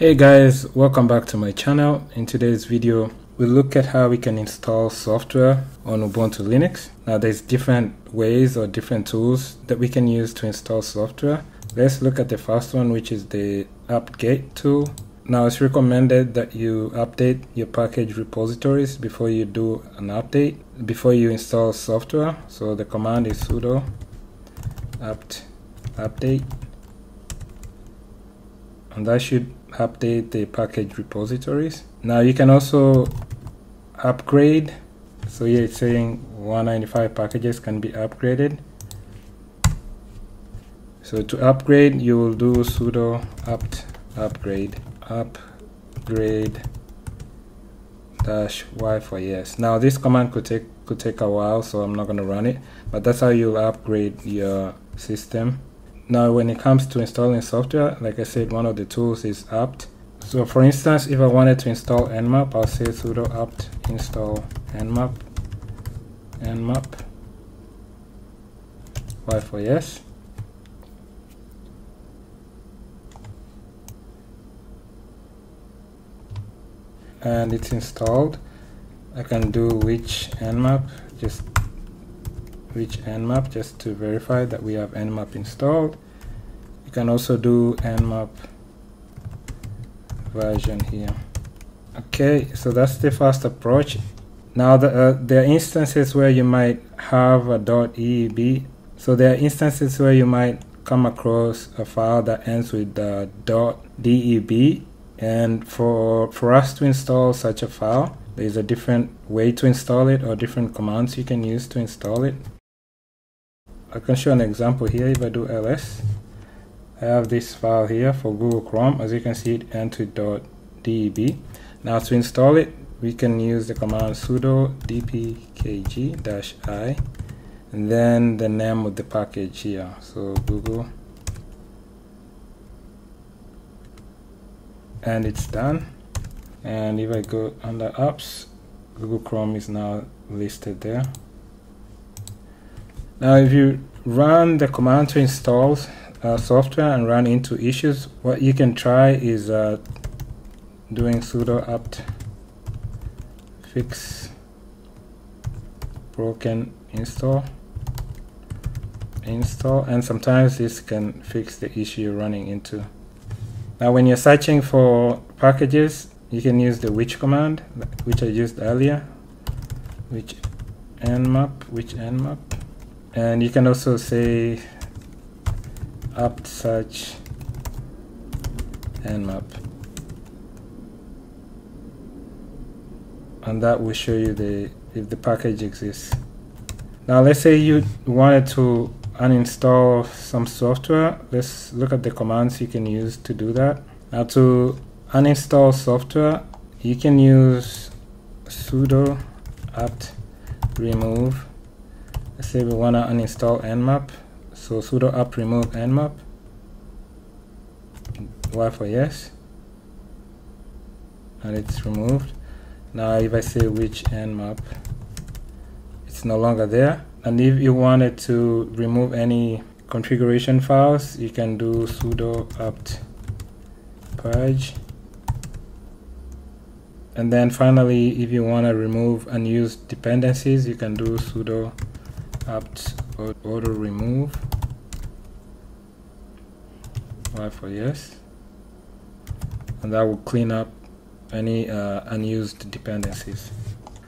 Hey guys, welcome back to my channel. In today's video, we'll look at how we can install software on Ubuntu Linux. Now there's different ways or different tools that we can use to install software. Let's look at the first one, which is the apt-get tool. Now it's recommended that you update your package repositories before you do an update, before you install software. So the command is sudo apt update and that should update the package repositories. Now you can also upgrade. So here it's saying 195 packages can be upgraded. So to upgrade, you will do sudo apt upgrade upgrade dash y for yes. Now this command could take could take a while, so I'm not going to run it. But that's how you'll upgrade your system. Now, when it comes to installing software, like I said, one of the tools is apt. So for instance, if I wanted to install nmap, I'll say sudo apt install nmap, nmap, y for yes. And it's installed. I can do which nmap, just which nmap just to verify that we have nmap installed. You can also do nmap version here. Okay, so that's the first approach. Now the, uh, there are instances where you might have a .deb. So there are instances where you might come across a file that ends with the .deb and for for us to install such a file there's a different way to install it or different commands you can use to install it I can show an example here. If I do ls I have this file here for Google Chrome. As you can see it entry.deb now to install it we can use the command sudo dpkg-i and then the name of the package here. So Google. And it's done. And if I go under apps Google Chrome is now listed there now if you run the command to install uh, software and run into issues, what you can try is uh, doing sudo apt fix broken install install and sometimes this can fix the issue you're running into. Now when you're searching for packages you can use the which command which I used earlier which nmap which nmap and you can also say apt search nmap and that will show you the if the package exists. Now let's say you wanted to uninstall some software. Let's look at the commands you can use to do that. Now to uninstall software you can use sudo apt remove say we want to uninstall nmap. So sudo apt remove nmap. Y for yes. And it's removed. Now if I say which nmap it's no longer there. And if you wanted to remove any configuration files you can do sudo apt purge and then finally if you want to remove unused dependencies you can do sudo apt auto remove. Y for yes. And that will clean up any uh, unused dependencies.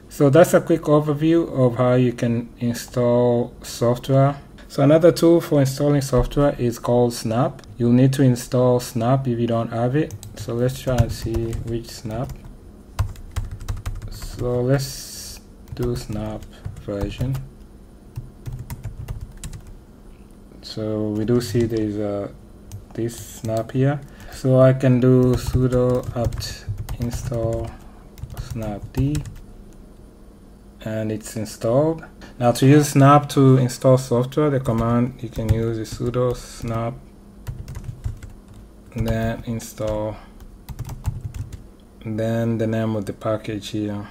So that's a quick overview of how you can install software. So another tool for installing software is called snap. You'll need to install snap if you don't have it. So let's try and see which snap. So let's do snap version so we do see there's a this snap here. So I can do sudo apt install snapd and it's installed. Now to use snap to install software the command you can use is sudo snap and then install and then the name of the package here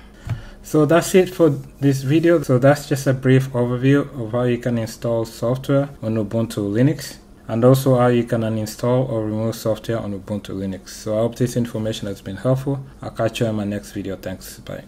so that's it for this video. So that's just a brief overview of how you can install software on Ubuntu Linux. and also how you can uninstall or remove software on Ubuntu Linux. So I hope this information has been helpful. I'll catch you in my next video. Thanks. Bye.